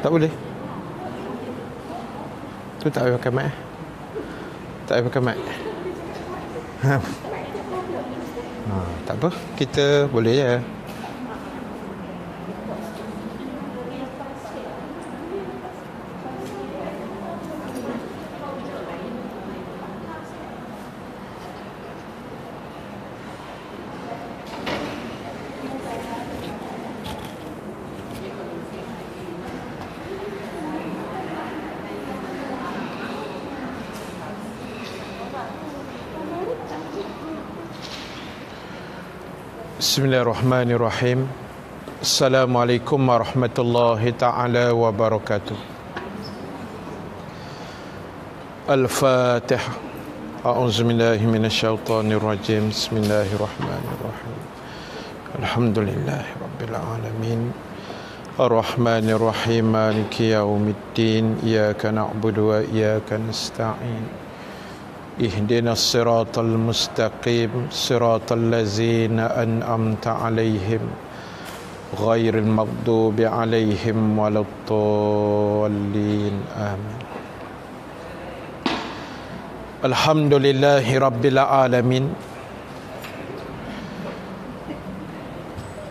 Tak boleh. Tu tak payah pakai mic. eh? Tak payah pakai mic. Ha. ha. Tak apa. Kita boleh je. Bismillahirrahmanirrahim. Assalamualaikum warahmatullahi taala wabarakatuh. Al-Fatihah. A'udzu billahi minasyaitonir rajim. Bismillahirrahmanirrahim. Alhamdulillahi rabbil alamin. Ar-Rahmanir Rahim. Maliki yaumiddin. Iyyaka na'budu wa iyyaka nasta'in. اهدنا الصراط المستقيم صراط الذين أنعمت عليهم غير المغضوب عليهم ولا الضالين آمين. الحمد لله رب العالمين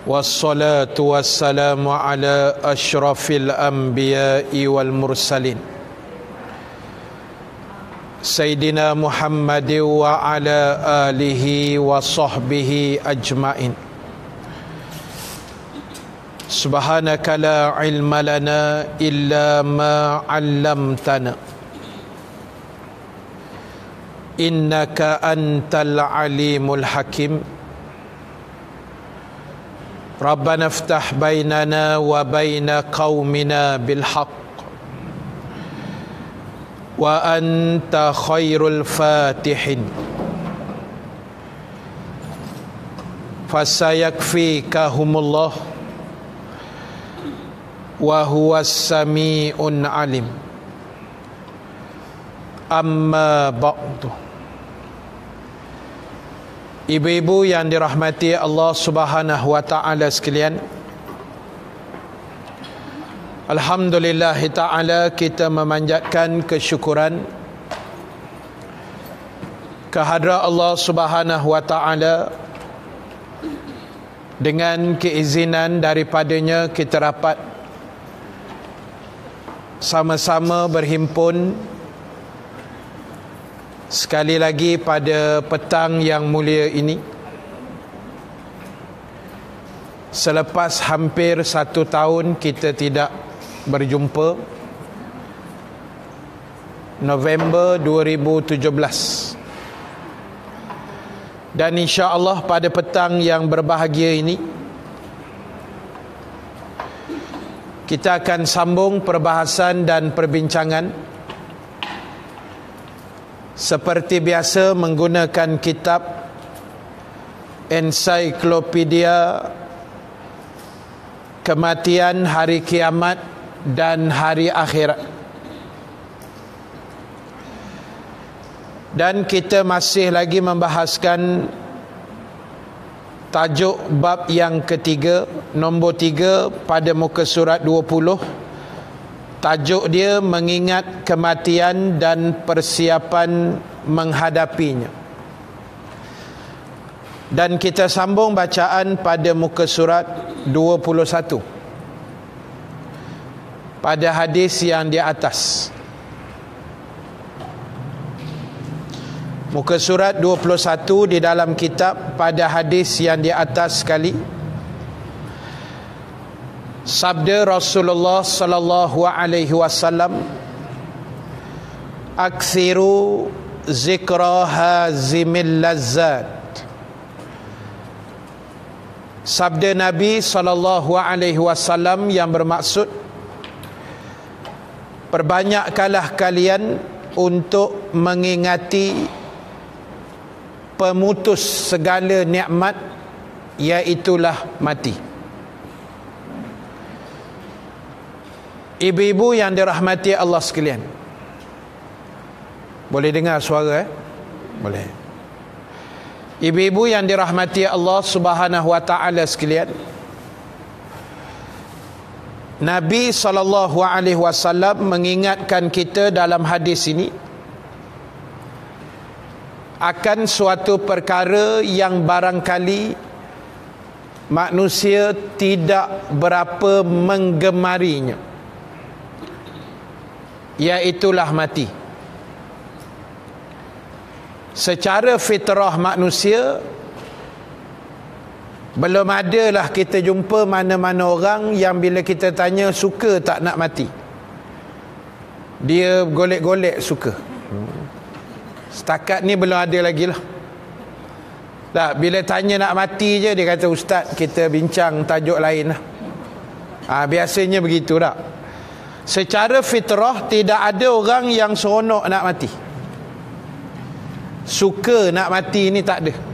والصلاة والسلام على أشرف الأنبياء والمرسلين. sayidina Muhammad wa ala alihi wa sahbihi ajmain. Subhanaka la ilma lana illa ma 'allamtana. Innaka antal alimul hakim. Rabbana iftah bainana wa baina qaumina bil haqq wa anta khairul fatihin. Fasayakfi kahumullah wa huwas samiun alim. Amma ba'du. Ibu-ibu yang dirahmati Allah Subhanahu wa taala sekalian Alhamdulillah Ta'ala kita memanjatkan kesyukuran kehadrat Allah Subhanahu Wa Ta'ala dengan keizinan daripadanya kita dapat sama-sama berhimpun sekali lagi pada petang yang mulia ini. Selepas hampir satu tahun kita tidak berjumpa November 2017 dan insya Allah pada petang yang berbahagia ini kita akan sambung perbahasan dan perbincangan. Seperti biasa menggunakan kitab ensiklopedia kematian hari kiamat dan hari akhirat dan kita masih lagi membahaskan tajuk bab yang ketiga nombor tiga pada muka surat 20 Tajuk dia mengingat kematian dan persiapan menghadapinya. Dan kita sambung bacaan pada muka surat 21. Pada hadis yang di atas. Muka surat 21 di dalam kitab pada hadis yang di atas sekali sabda Rasulullah sallallahu alaihi wasallam aksiru zikra hazimil lazzat sabda Nabi sallallahu alaihi wasallam yang bermaksud perbanyakkanlah kalian untuk mengingati pemutus segala nikmat iaitulah mati Ibu-ibu yang dirahmati Allah sekalian. Boleh dengar suara eh? Boleh. Ibu-ibu yang dirahmati Allah Subhanahu wa taala sekalian. Nabi SAW mengingatkan kita dalam hadis ini akan suatu perkara yang barangkali manusia tidak berapa menggemarinya. Iaitulah mati. Secara fitrah manusia belum ada lah kita jumpa mana-mana orang yang bila kita tanya suka tak nak mati. Dia golek-golek suka. Setakat ni belum ada lagi lah. Tak, bila tanya nak mati je dia kata ustaz kita bincang tajuk lain lah. Ha, biasanya begitu tak. Secara fitrah tidak ada orang yang seronok nak mati. Suka nak mati ni tak ada.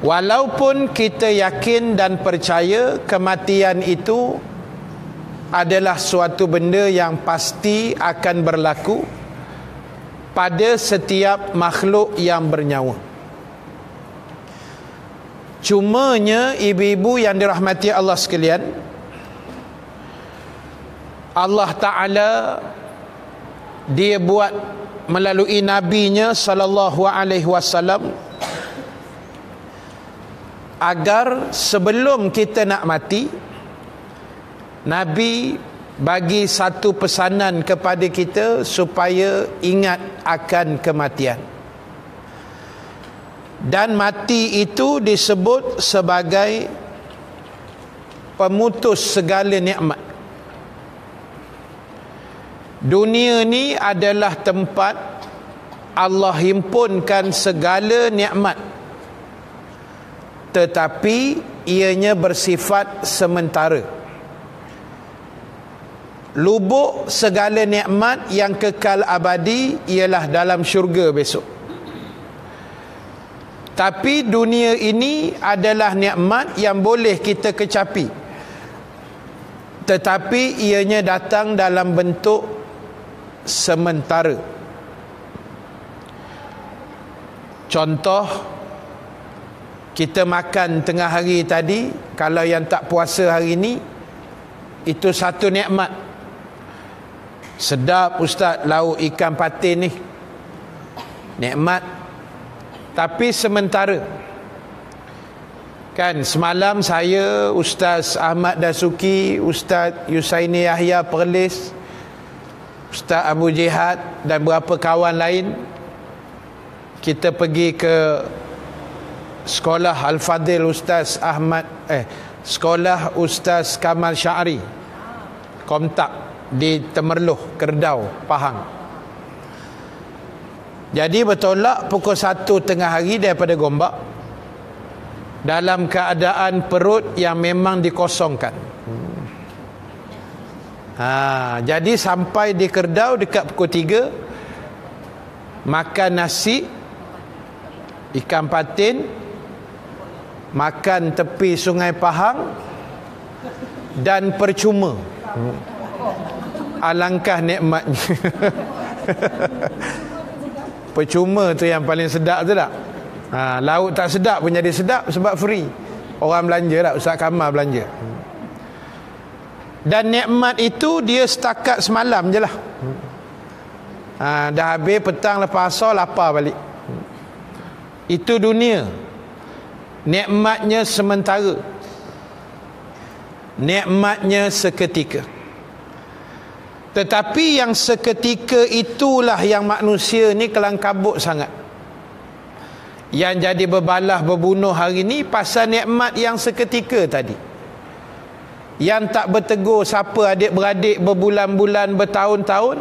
Walaupun kita yakin dan percaya kematian itu adalah suatu benda yang pasti akan berlaku pada setiap makhluk yang bernyawa. Cumanya ibu-ibu yang dirahmati Allah sekalian Allah Ta'ala dia buat melalui nabinya sallallahu alaihi wasallam agar sebelum kita nak mati Nabi bagi satu pesanan kepada kita supaya ingat akan kematian. Dan mati itu disebut sebagai pemutus segala nikmat. Dunia ni adalah tempat Allah himpunkan segala nikmat tetapi ianya bersifat sementara. Lubuk segala nikmat yang kekal abadi ialah dalam syurga besok. Tapi dunia ini adalah nikmat yang boleh kita kecapi. Tetapi ianya datang dalam bentuk sementara. Contoh kita makan tengah hari tadi kalau yang tak puasa hari ni itu satu nikmat. Sedap ustaz lauk ikan patin ni. Nikmat. Tapi sementara kan semalam saya ustaz Ahmad Dasuki ustaz Yusaini Yahya Perlis ustaz Abu Jihad dan beberapa kawan lain kita pergi ke sekolah Al-Fadil Ustaz Ahmad eh sekolah Ustaz Kamal Syari Komtak di Temerloh Kerdau Pahang. Jadi bertolak pukul 1 tengah hari daripada Gombak dalam keadaan perut yang memang dikosongkan. Ha, jadi sampai di Kerdau dekat pukul 3 makan nasi ikan patin makan tepi sungai Pahang dan percuma. Alangkah nikmatnya. Percuma tu yang paling sedap tu tak? Ha, laut tak sedap pun jadi sedap sebab free. Orang belanja tak? Ustaz Kamal belanja. Dan nikmat itu dia setakat semalam je lah. Ha, dah habis petang lepas asal lapar balik. Itu dunia nikmatnya sementara. Nikmatnya seketika. Tetapi yang seketika itulah yang manusia ni kelang kabut sangat. Yang jadi berbalah berbunuh hari ni pasal nikmat yang seketika tadi. Yang tak bertegur siapa adik-beradik berbulan-bulan bertahun-tahun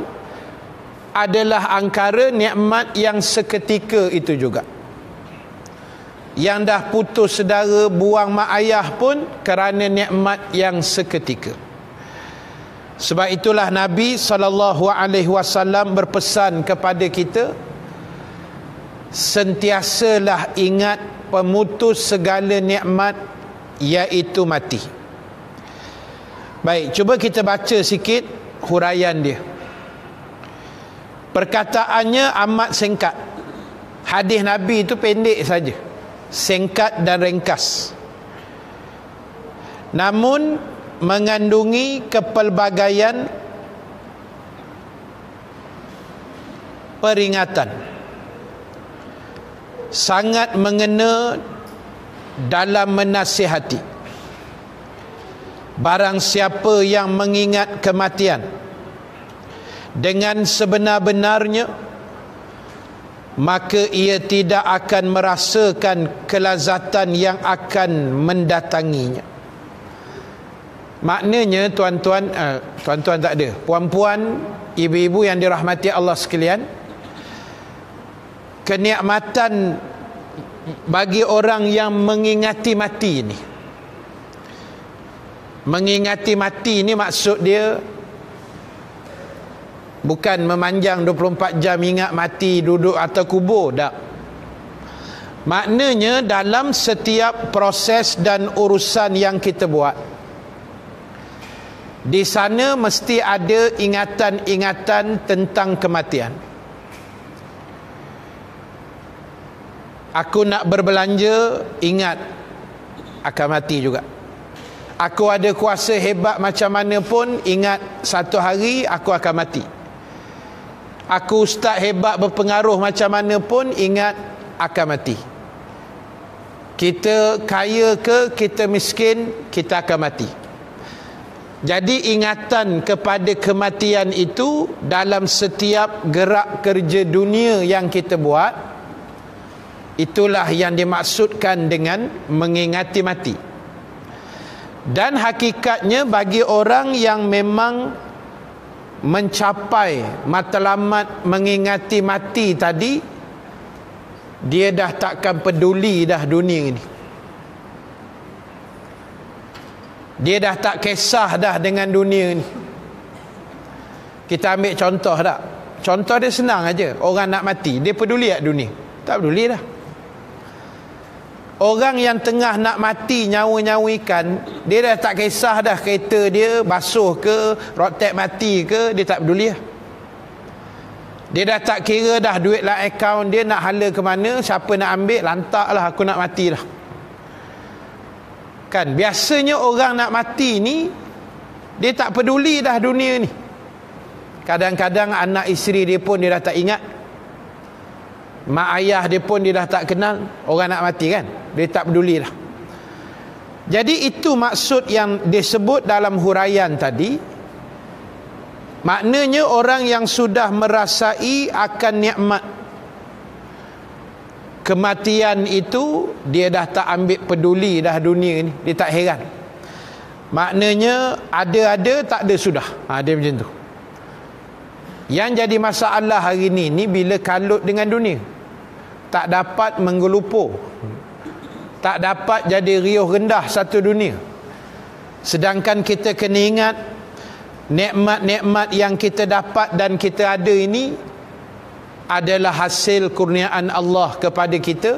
adalah angkara nikmat yang seketika itu juga yang dah putus sedara buang mak ayah pun kerana nikmat yang seketika. Sebab itulah Nabi saw berpesan kepada kita sentiasalah ingat pemutus segala nikmat iaitu mati. Baik cuba kita baca sikit huraian dia. Perkataannya amat singkat. Hadis Nabi itu pendek saja singkat dan ringkas. Namun mengandungi kepelbagaian peringatan. Sangat mengena dalam menasihati. Barang siapa yang mengingat kematian dengan sebenar-benarnya maka ia tidak akan merasakan kelazatan yang akan mendatanginya. Maknanya tuan-tuan uh, tuan-tuan tak ada puan-puan ibu-ibu yang dirahmati Allah sekalian kenikmatan bagi orang yang mengingati mati ini. Mengingati mati ini maksud dia bukan memanjang 24 jam ingat mati duduk atau kubur tak. Maknanya dalam setiap proses dan urusan yang kita buat di sana mesti ada ingatan-ingatan tentang kematian. Aku nak berbelanja Ingat Akan mati juga. Aku ada kuasa hebat macam mana pun Ingat satu hari aku akan mati Aku ustaz hebat berpengaruh macam mana pun Ingat akan mati Kita kaya ke Kita miskin Kita akan mati jadi ingatan kepada kematian itu dalam setiap gerak kerja dunia yang kita buat Itulah yang dimaksudkan dengan mengingati mati. Dan hakikatnya bagi orang yang memang mencapai matlamat mengingati mati tadi dia dah takkan peduli dah dunia ini. Dia dah tak kisah dah dengan dunia ini. Kita ambil contoh tak? Contoh dia senang aja. Orang nak mati, dia peduli tak dunia? Tak peduli dah. Orang yang tengah nak mati nyawa-nyawa ikan Dia dah tak kisah dah kereta dia basuh ke Rotek mati ke Dia tak peduli lah. Dia dah tak kira dah duit lah akaun dia nak hala ke mana Siapa nak ambil lantak lah aku nak mati lah. Kan biasanya orang nak mati ni Dia tak peduli dah dunia ni. Kadang-kadang anak isteri dia pun dia dah tak ingat. Mak ayah dia pun dia dah tak kenal Orang nak mati kan dia tak peduli lah jadi itu maksud yang disebut dalam huraian tadi. Maknanya orang yang sudah merasai akan nikmat. Kematian itu dia dah tak ambil peduli dah dunia ni. Dia tak heran. Maknanya ada-ada tak ada sudah. Ha, dia macam tu. Yang jadi masalah hari ni ni bila kalut dengan dunia. Tak dapat menggelupur tak dapat jadi riuh rendah satu dunia. Sedangkan kita kena ingat nikmat-nikmat yang kita dapat dan kita ada ini adalah hasil kurniaan Allah kepada kita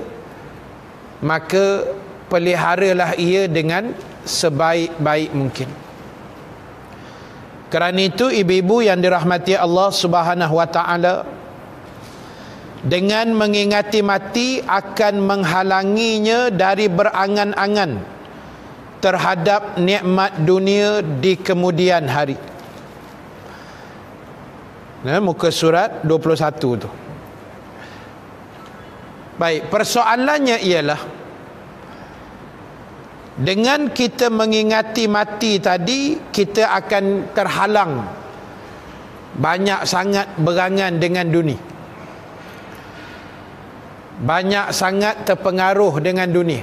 maka peliharalah ia dengan sebaik-baik mungkin. Kerana itu ibu-ibu yang dirahmati Allah Subhanahu wa taala dengan mengingati mati akan menghalanginya dari berangan-angan terhadap nikmat dunia di kemudian hari. Nah, muka surat 21 tu. Baik, persoalannya ialah dengan kita mengingati mati tadi kita akan terhalang banyak sangat berangan dengan dunia banyak sangat terpengaruh dengan dunia.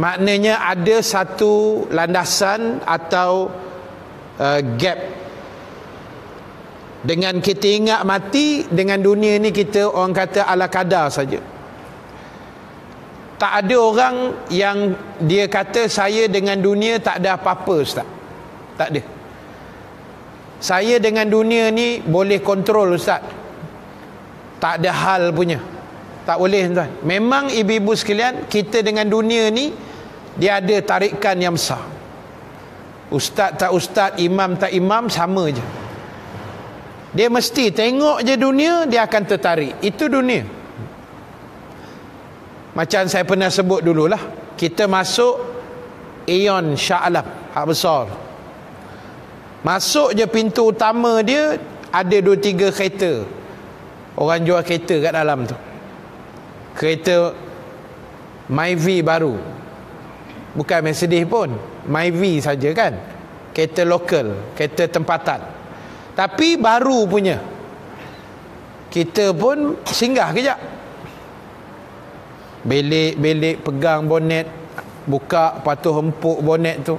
Maknanya ada satu landasan atau uh, gap. Dengan kita ingat mati dengan dunia ni kita orang kata ala kadar saja. Tak ada orang yang dia kata saya dengan dunia tak ada apa-apa ustaz. Tak ada. Saya dengan dunia ni boleh kontrol ustaz tak ada hal punya. Tak boleh tuan. Memang ibu-ibu sekalian kita dengan dunia ni dia ada tarikan yang besar. Ustaz tak ustaz imam tak imam sama je. Dia mesti tengok je dunia dia akan tertarik. Itu dunia. Macam saya pernah sebut dululah kita masuk Aeon Shah Alam hak besar. Masuk je pintu utama dia ada dua tiga kereta orang jual kereta kat dalam tu. Kereta Myvi baru. Bukan Mercedes pun. Myvi saja kan. Kereta lokal kereta tempatan. Tapi baru punya. Kita pun singgah kejap. Belik-belik pegang bonet. Buka patuh empuk bonet tu.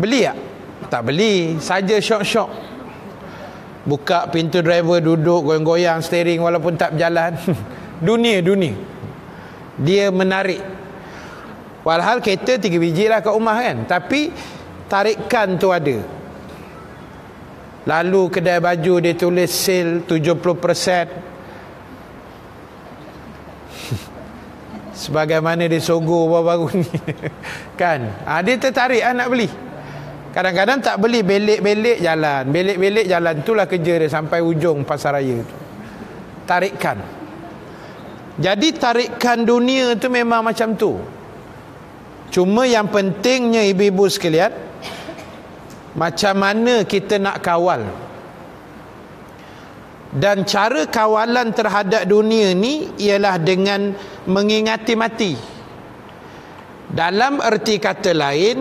Beli tak? tak beli. Saja syok-syok buka pintu driver duduk goyang-goyang steering walaupun tak berjalan. Dunia-dunia dia menarik. Walhal kereta tiga biji lah kat rumah kan. Tapi tarikan tu ada. Lalu kedai baju dia tulis sale 70% sebagaimana dia sogo baru-baru ni. Kan? Ha, dia tertarik ha, nak beli kadang-kadang tak beli belik-belik jalan. Belik-belik jalan itulah kerja dia sampai ujung pasar raya tu. Tarikan jadi tarikan dunia tu memang macam tu. Cuma yang pentingnya ibu-ibu sekalian macam mana kita nak kawal. Dan cara kawalan terhadap dunia ni ialah dengan mengingati mati. Dalam erti kata lain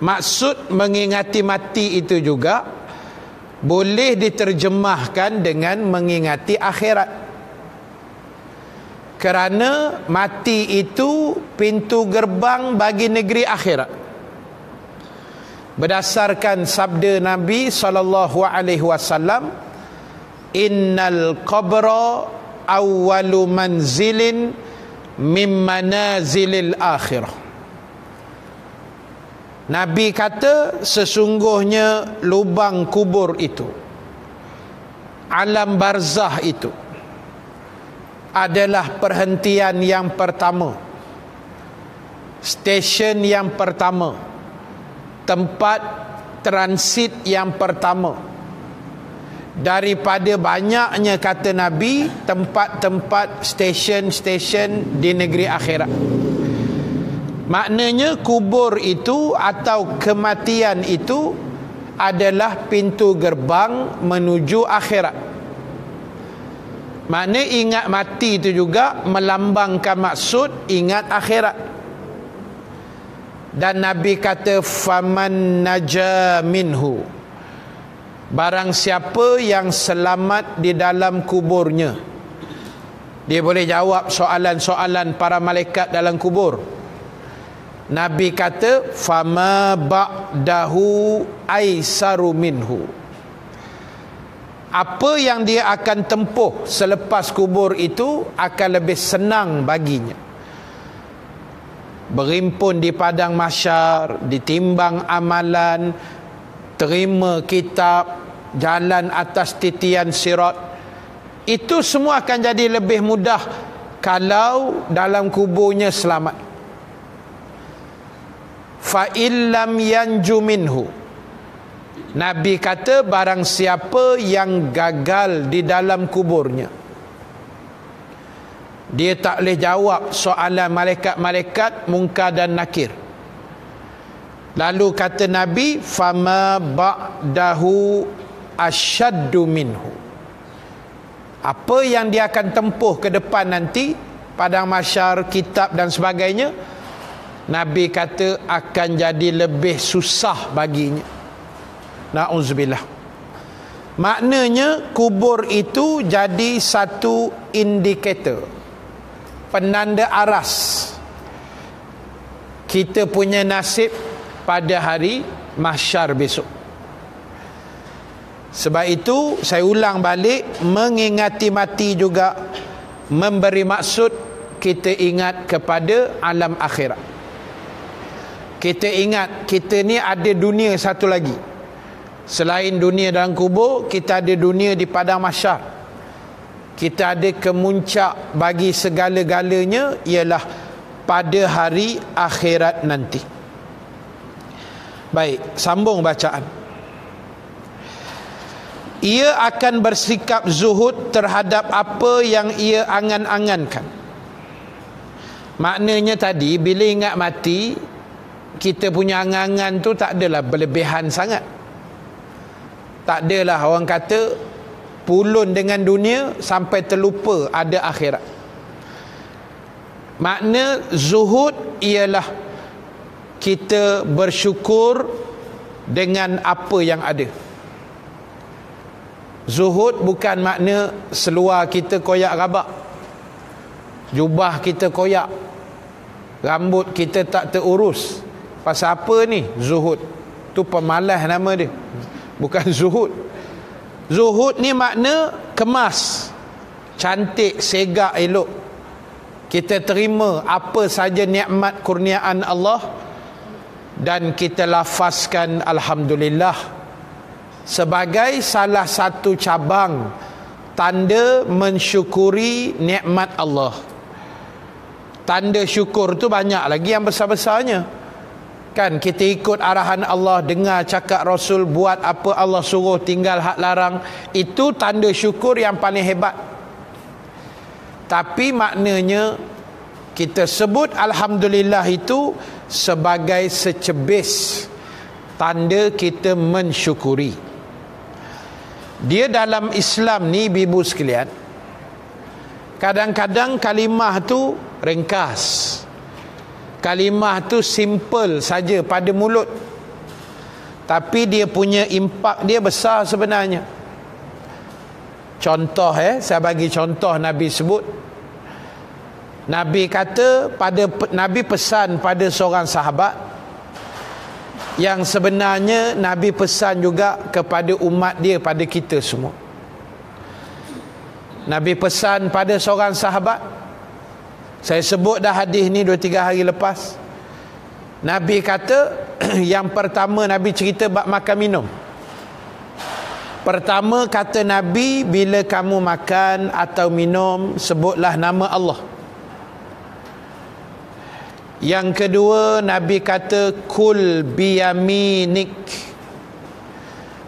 maksud mengingati mati itu juga boleh diterjemahkan dengan mengingati akhirat. Kerana mati itu pintu gerbang bagi negeri akhirat. Berdasarkan sabda Nabi sallallahu alaihi wasallam innal qabra awwalu manzilin min manazilil akhirah Nabi kata sesungguhnya lubang kubur itu alam barzah itu adalah perhentian yang pertama stesen yang pertama tempat transit yang pertama. Daripada banyaknya kata Nabi tempat-tempat stesen-stesen di negeri akhirat maknanya kubur itu atau kematian itu adalah pintu gerbang menuju akhirat. Makna ingat mati itu juga melambangkan maksud ingat akhirat. Dan Nabi kata faman naja minhu. Barang siapa yang selamat di dalam kuburnya. Dia boleh jawab soalan-soalan para malaikat dalam kubur Nabi kata Fama ba'dahu aisaru minhu. Apa yang dia akan tempuh selepas kubur itu Akan lebih senang baginya. Berimpun di padang masyar Ditimbang amalan terima kitab jalan atas titian sirat itu semua akan jadi lebih mudah kalau dalam kuburnya selamat fa illam yanju minhu nabi kata barang siapa yang gagal di dalam kuburnya dia tak boleh jawab soalan malaikat-malaikat mungkar dan nakir Lalu kata Nabi fama ba'dahu asyaddu minhu. Apa yang dia akan tempuh ke depan nanti padang masyar, kitab dan sebagainya Nabi kata akan jadi lebih susah baginya. Nauzubillah. Maknanya kubur itu jadi satu indikator penanda aras kita punya nasib pada hari mahsyar besok sebab itu saya ulang balik mengingati mati juga memberi maksud kita ingat kepada alam akhirat kita ingat kita ni ada dunia satu lagi selain dunia dalam kubur kita ada dunia di padang mahsyar kita ada kemuncak bagi segala-galanya ialah pada hari akhirat nanti Baik, sambung bacaan. Ia akan bersikap zuhud terhadap apa yang ia angan-angankan. Maknanya tadi bila ingat mati, kita punya angan-angan tu tak adalah berlebihan sangat. Tak adalah orang kata pulun dengan dunia sampai terlupa ada akhirat. Makna zuhud ialah kita bersyukur dengan apa yang ada. Zuhud bukan makna seluar kita koyak rabak. Jubah kita koyak. Rambut kita tak terurus pasal apa ni? Zuhud. Tu pemalas nama dia. Bukan zuhud. Zuhud ni makna kemas. Cantik segak elok. Kita terima apa saja nikmat kurniaan Allah dan kita lafazkan alhamdulillah. Sebagai salah satu cabang tanda mensyukuri nikmat Allah. Tanda syukur tu banyak lagi yang besar-besarnya kan kita ikut arahan Allah dengar cakap Rasul buat apa Allah suruh tinggal hak larang itu tanda syukur yang paling hebat. Tapi maknanya kita sebut Alhamdulillah itu sebagai secebis tanda kita mensyukuri. Dia dalam Islam ni bibu sekalian kadang-kadang kalimah tu ringkas kalimah tu simple saja pada mulut. Tapi dia punya impak dia besar sebenarnya. Contoh eh saya bagi contoh Nabi sebut. Nabi kata pada Nabi pesan pada seorang sahabat yang sebenarnya Nabi pesan juga kepada umat dia pada kita semua. Nabi pesan pada seorang sahabat saya sebut dah hadis ni 2 3 hari lepas. Nabi kata yang pertama Nabi cerita bab makan minum. Pertama kata Nabi bila kamu makan atau minum sebutlah nama Allah. Yang kedua Nabi kata kul biyaminik.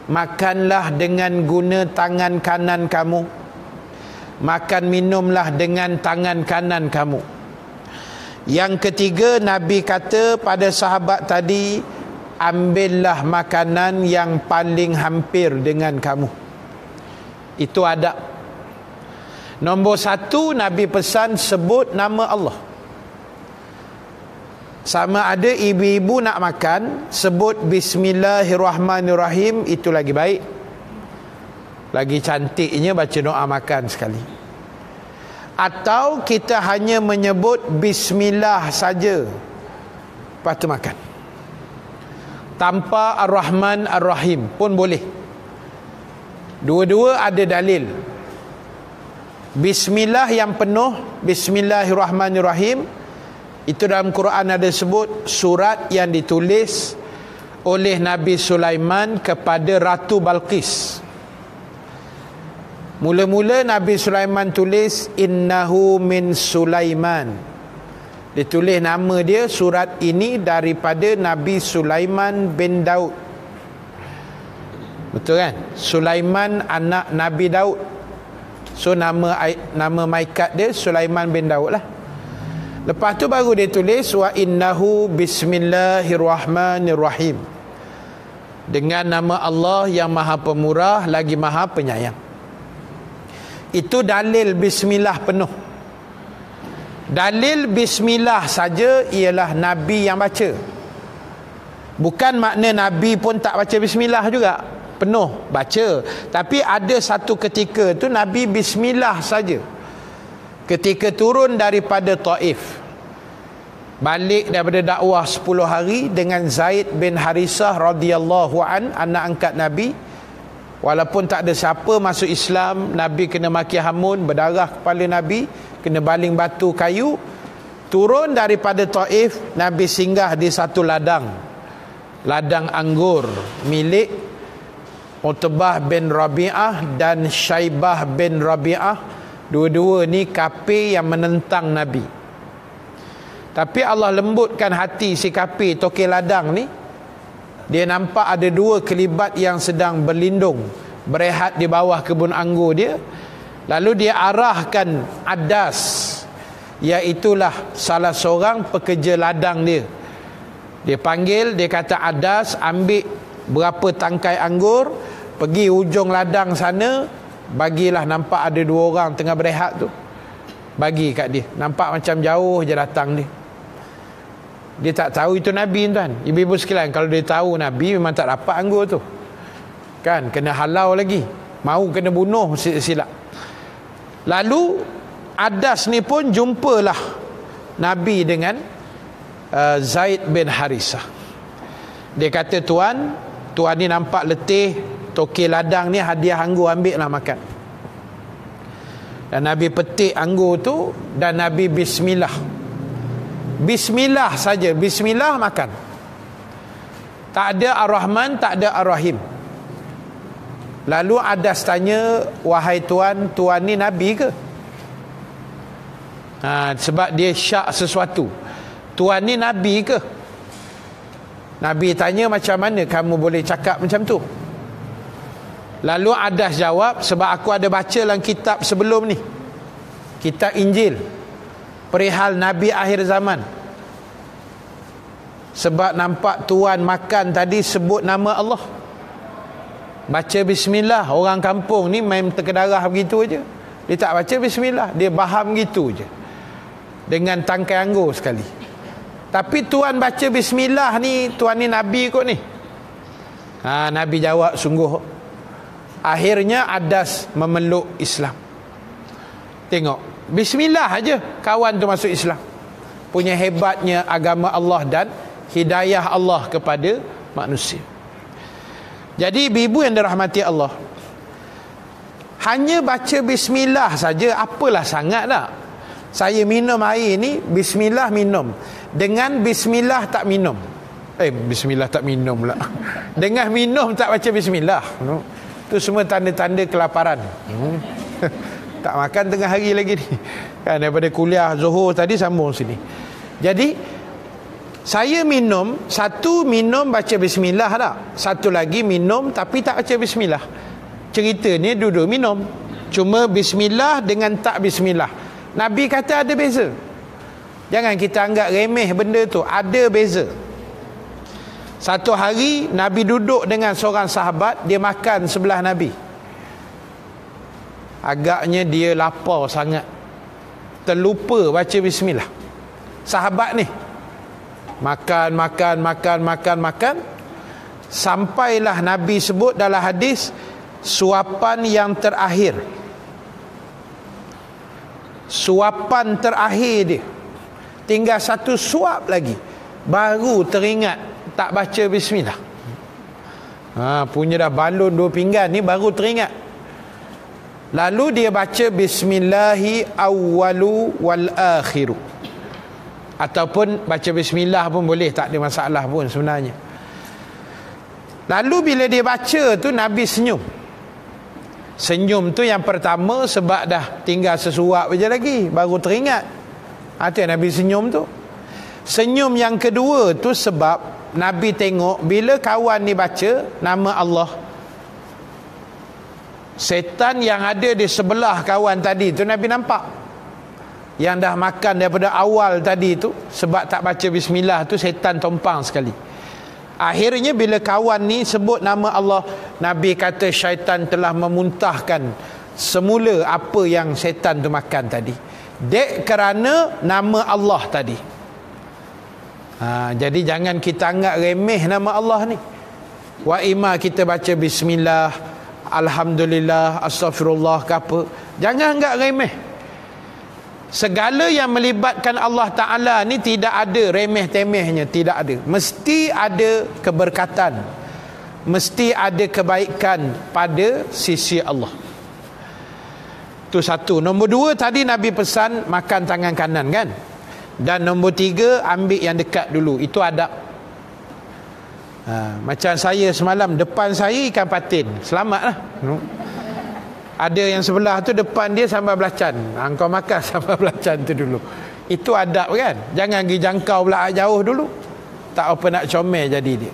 Makanlah dengan guna tangan kanan kamu makan minumlah dengan tangan kanan kamu. Yang ketiga Nabi kata pada sahabat tadi ambillah makanan yang paling hampir dengan kamu. Itu adab. Nombor satu Nabi pesan sebut nama Allah. Sama ada ibu-ibu nak makan sebut bismillahirrahmanirrahim itu lagi baik lagi cantiknya baca doa makan sekali. Atau kita hanya menyebut bismillah saja. Lepas tu makan. Tanpa ar-Rahman ar-Rahim pun boleh. Dua-dua ada dalil. Bismillah yang penuh, bismillahirrahmanirrahim. Itu dalam Quran ada sebut surat yang ditulis oleh Nabi Sulaiman kepada Ratu Balqis. Mula-mula Nabi Sulaiman tulis innahu min Sulaiman. Dia tulis nama dia surat ini daripada Nabi Sulaiman bin Daud. Betul kan? Sulaiman anak Nabi Daud. So nama nama maikat dia Sulaiman bin Daud lah. Lepas tu baru dia tulis wa innahu bismillahirrahmanirrahim. Dengan nama Allah yang Maha Pemurah lagi Maha Penyayang. Itu dalil bismillah penuh. Dalil bismillah saja ialah nabi yang baca. Bukan makna nabi pun tak baca bismillah juga. Penuh baca. Tapi ada satu ketika tu nabi bismillah saja. Ketika turun daripada Taif. Balik daripada dakwah 10 hari dengan Zaid bin Harisah radhiyallahu an anak angkat nabi Walaupun tak ada siapa masuk Islam, Nabi kena maki hamun, berdarah kepala Nabi, kena baling batu kayu. Turun daripada Taif, Nabi singgah di satu ladang. Ladang anggur milik Utbah bin Rabi'ah dan Syaibah bin Rabi'ah. Dua-dua ni kapi yang menentang Nabi. Tapi Allah lembutkan hati si kapi toke ladang ni dia nampak ada dua kelibat yang sedang berlindung berehat di bawah kebun anggur dia. Lalu dia arahkan adas iaitulah salah seorang pekerja ladang dia. Dia panggil dia kata adas ambil berapa tangkai anggur pergi ujung ladang sana bagilah nampak ada dua orang tengah berehat tu. Bagi kat dia. Nampak macam jauh je datang dia dia tak tahu itu Nabi tuan. Ibu-ibu sekalian kalau dia tahu Nabi memang tak dapat anggur tu. Kan? Kena halau lagi. Mau kena bunuh silap. Lalu Adas ni pun jumpalah Nabi dengan uh, Zaid bin Harisah. Dia kata tuan tuan ni nampak letih toke ladang ni hadiah anggur ambil lah makan. Dan Nabi petik anggur tu dan Nabi bismillah bismillah saja. Bismillah makan. Tak ada ar-Rahman tak ada ar-Rahim. Lalu Adas tanya wahai tuan tuan ni Nabi ke? Ha, sebab dia syak sesuatu. Tuan ni Nabi ke? Nabi tanya macam mana kamu boleh cakap macam tu? Lalu Adas jawab sebab aku ada baca dalam kitab sebelum ni. Kitab Injil perihal Nabi akhir zaman. Sebab nampak tuan makan tadi sebut nama Allah. Baca bismillah orang kampung ni main terkedarah begitu aja dia tak baca bismillah dia faham gitu je dengan tangkai anggur sekali. Tapi tuan baca bismillah ni tuan ni nabi kot ni. Ha, nabi jawab sungguh. Akhirnya adas memeluk Islam. Tengok bismillah aja. Kawan tu masuk Islam. Punya hebatnya agama Allah dan hidayah Allah kepada manusia. Jadi ibu yang dirahmati Allah hanya baca bismillah saja apalah sangat tak saya minum air ni bismillah minum. Dengan bismillah tak minum. Eh bismillah tak minum pula. Dengan minum tak baca bismillah. Tu semua tanda-tanda kelaparan. Hmm. tak makan tengah hari lagi ni kan daripada kuliah zuhur tadi sambung sini jadi saya minum satu minum baca bismillah tak satu lagi minum tapi tak baca bismillah cerita ni duduk minum cuma bismillah dengan tak bismillah Nabi kata ada beza. Jangan kita anggap remeh benda tu. Ada beza. Satu hari Nabi duduk dengan seorang sahabat, dia makan sebelah Nabi. Agaknya dia lapar sangat. Terlupa baca bismillah. Sahabat ni makan makan makan makan makan. Sampailah Nabi sebut dalam hadis suapan yang terakhir. Suapan terakhir dia. Tinggal satu suap lagi. Baru teringat tak baca bismillah. Ha, punya dah balon dua pinggan ni baru teringat lalu dia baca bismillahi awwalu wal akhiru ataupun baca bismillah pun boleh tak ada masalah pun sebenarnya lalu bila dia baca tu nabi senyum Senyum tu yang pertama sebab dah tinggal sesuap je lagi baru teringat. Ada ha, Nabi senyum tu. Senyum yang kedua tu sebab Nabi tengok bila kawan ni baca nama Allah setan yang ada di sebelah kawan tadi tu Nabi nampak. Yang dah makan daripada awal tadi tu sebab tak baca bismillah tu setan tompang sekali. Akhirnya bila kawan ni sebut nama Allah, Nabi kata syaitan telah memuntahkan semula apa yang syaitan tu makan tadi. Dek kerana nama Allah tadi. Ha, jadi jangan kita anggap remeh nama Allah ni. Wa ima kita baca bismillah, alhamdulillah, astagfirullah ke apa. Jangan anggap remeh. Segala yang melibatkan Allah Ta'ala ni tidak ada remeh-temehnya tidak ada. Mesti ada keberkatan. Mesti ada kebaikan pada sisi Allah. Itu satu. Nombor dua tadi Nabi pesan makan tangan kanan kan? Dan nombor tiga ambil yang dekat dulu. Itu ada ha, macam saya semalam depan saya ikan patin. Selamatlah. Ada yang sebelah tu depan dia sambal belacan. Ha, kau makan sambal belacan tu dulu. Itu adab kan? Jangan pergi jangkau pula jauh dulu. Tak apa nak comel jadi dia.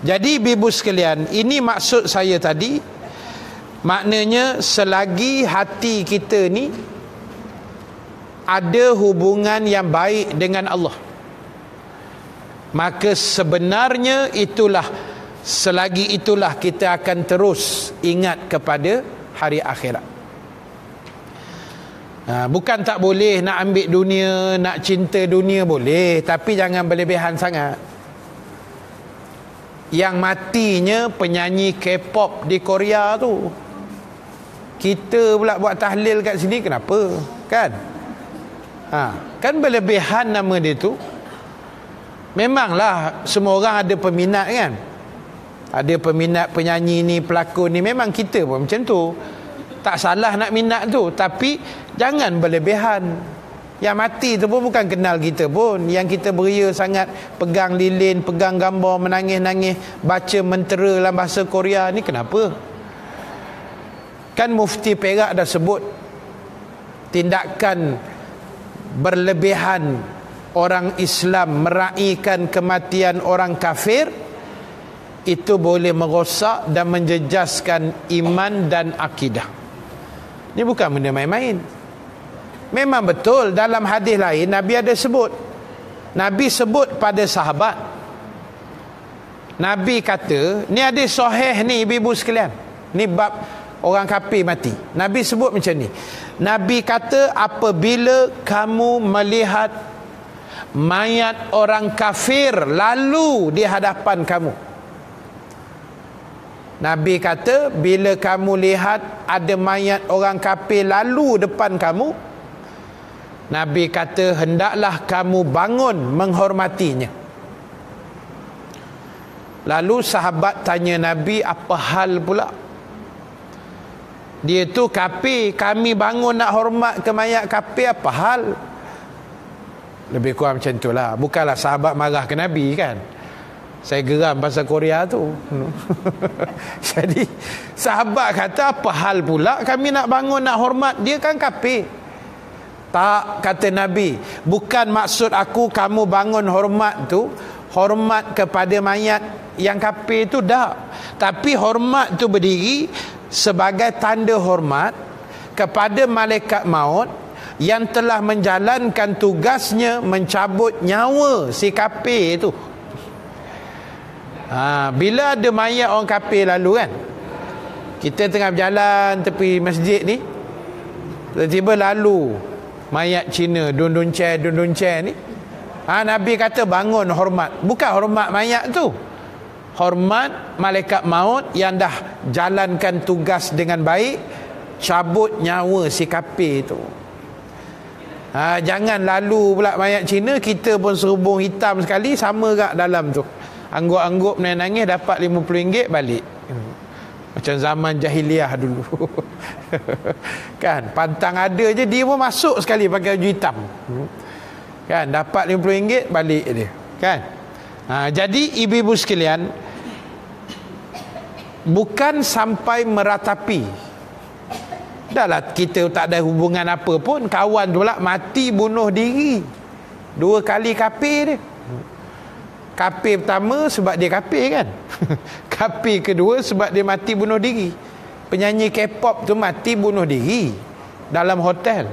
Jadi bibu sekalian ini maksud saya tadi. Maknanya selagi hati kita ni ada hubungan yang baik dengan Allah maka sebenarnya itulah selagi itulah kita akan terus ingat kepada hari akhirat. Ha, bukan tak boleh nak ambil dunia nak cinta dunia boleh tapi jangan berlebihan sangat. Yang matinya penyanyi K-pop di Korea tu. Kita pula buat tahlil kat sini kenapa? Kan? Ha, kan berlebihan nama dia tu memanglah semua orang ada peminat kan? Ada peminat penyanyi ni pelakon ni memang kita pun macam tu. Tak salah nak minat tu tapi jangan berlebihan. Yang mati tu pun bukan kenal kita pun. Yang kita beria sangat Pegang lilin, pegang gambar, menangis-nangis Baca mentera dalam bahasa Korea ni kenapa? Kan mufti Perak dah sebut Tindakan berlebihan Orang Islam meraihkan kematian orang kafir Itu boleh merosak dan menjejaskan iman dan akidah Ini bukan benda main-main Memang betul dalam hadis lain Nabi ada sebut. Nabi sebut pada sahabat. Nabi kata, ni ada sahih ni ibu-ibu sekalian. Ni bab orang kafir mati. Nabi sebut macam ni. Nabi kata apabila kamu melihat mayat orang kafir lalu di hadapan kamu. Nabi kata bila kamu lihat ada mayat orang kafir lalu depan kamu, Nabi kata hendaklah kamu bangun menghormatinya. Lalu sahabat tanya Nabi apa hal pula? Dia tu kapi, kami bangun nak hormat ke mayat kapi apa hal? Lebih kurang macam itulah. Bukanlah sahabat marah ke Nabi kan? Saya geram pasal Korea tu. Jadi sahabat kata apa hal pula kami nak bangun nak hormat dia kan kapi. Tak kata Nabi Bukan maksud aku kamu bangun hormat tu Hormat kepada mayat yang kafir tu dah Tapi hormat tu berdiri Sebagai tanda hormat Kepada malaikat maut Yang telah menjalankan tugasnya Mencabut nyawa si kafir tu. Ha, Bila ada mayat orang kafir lalu kan Kita tengah berjalan tepi masjid ni Tiba-tiba lalu mayat Cina dun-dun chair dun-dun chair ni. Ha, Nabi kata bangun hormat. Bukan hormat mayat tu. Hormat malaikat maut yang dah jalankan tugas dengan baik cabut nyawa si kapi tu ha, jangan lalu pula mayat Cina kita pun serubung hitam sekali sama gak dalam tu. Angguk-angguk menangis dapat RM50 balik. Macam zaman jahiliah dulu. Kan pantang ada je dia pun masuk sekali pakai baju hitam. Kan dapat RM50 balik dia. Kan? Ha, jadi ibu-ibu sekalian bukan sampai meratapi dahlah kita tak ada hubungan apa pun kawan tu pula mati bunuh diri dua kali kapir dia kapir pertama sebab dia kapir kan Kapir kedua sebab dia mati bunuh diri. Penyanyi K-pop tu mati bunuh diri dalam hotel.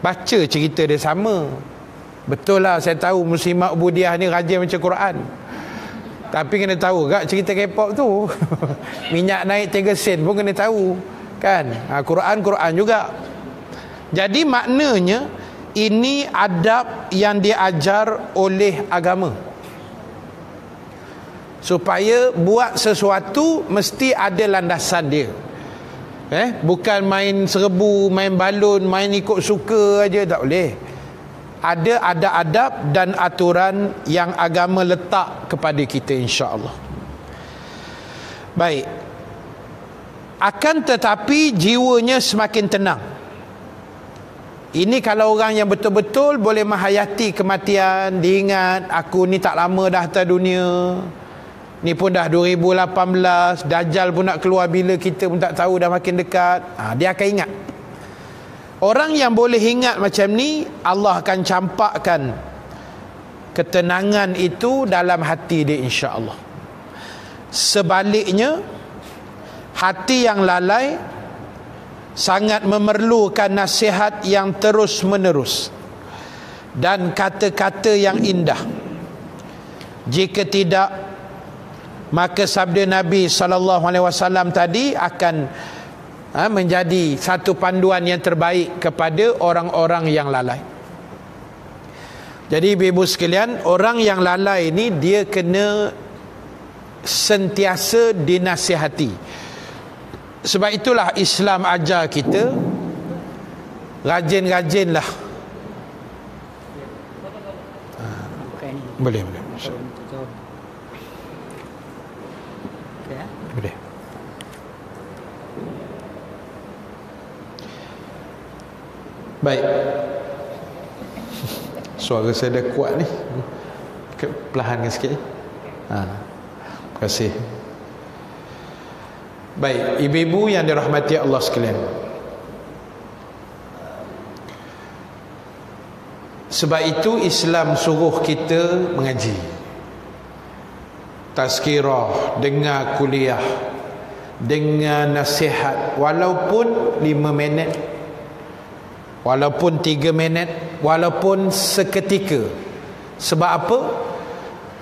Baca cerita dia sama. Betul lah saya tahu muslimat ubudiah ni rajin macam Quran. Tapi kena tahu gak cerita K-pop tu. Minyak naik 3 sen pun kena tahu. Kan? Ha, Quran Quran juga. Jadi maknanya ini adab yang diajar oleh agama. Supaya buat sesuatu mesti ada landasan dia. Eh bukan main serbu main balon main ikut suka aja tak boleh. Ada ada adab dan aturan yang agama letak kepada kita insya-Allah baik akan tetapi jiwanya semakin tenang. Ini kalau orang yang betul-betul boleh menghayati kematian diingat aku ni tak lama dah atas dunia. Ni pun dah 2018 Dajjal pun nak keluar bila kita pun tak tahu dah makin dekat. Ha, Dia akan ingat. Orang yang boleh ingat macam ni Allah akan campakkan Ketenangan itu dalam hati dia insya Allah Sebaliknya Hati yang lalai Sangat memerlukan nasihat yang terus menerus Dan kata-kata yang indah jika tidak maka sabda Nabi sallallahu alaihi wasallam tadi akan ha, menjadi satu panduan yang terbaik kepada orang-orang yang lalai. Jadi ibu-ibu sekalian, orang yang lalai ini dia kena sentiasa dinasihati. Sebab itulah Islam ajar kita rajin-rajinlah. Ha, boleh, boleh. Boleh. Baik. Suara saya dah kuat ni. Perlahan sikit. Ha. Terima kasih. Baik, ibu-ibu yang dirahmati Allah sekalian. Sebab itu Islam suruh kita mengaji. Tazkirah, dengar kuliah, dengan nasihat walaupun 5 minit walaupun 3 minit walaupun seketika sebab apa